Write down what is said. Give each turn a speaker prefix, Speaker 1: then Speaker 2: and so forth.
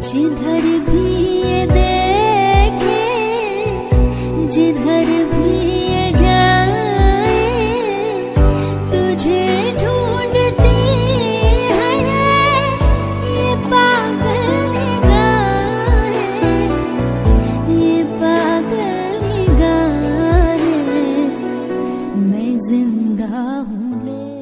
Speaker 1: जिधर भी ये देखे, जिधर भी ये जाए, तुझे ढूंढती है ये पागल निगाहें ये पागल निगाहें मैं ज़िंदा हूँ, ले।